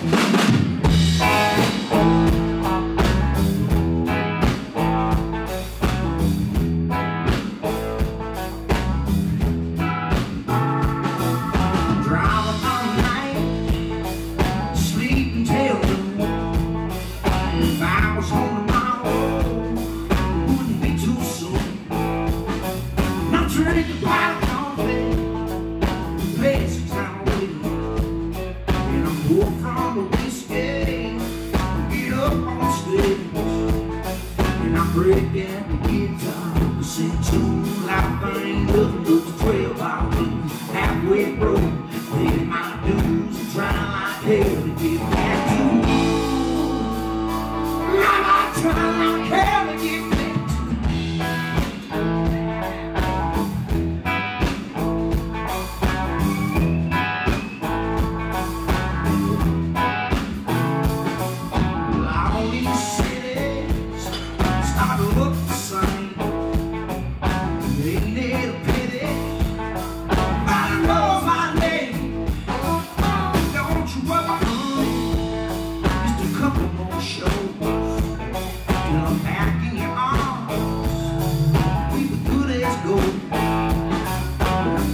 Driving break the guitar. Since school, I find up those 12 hours halfway broke. Paying my dues and trying like hell to get back to. I'm trying like hell to get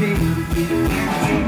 baby.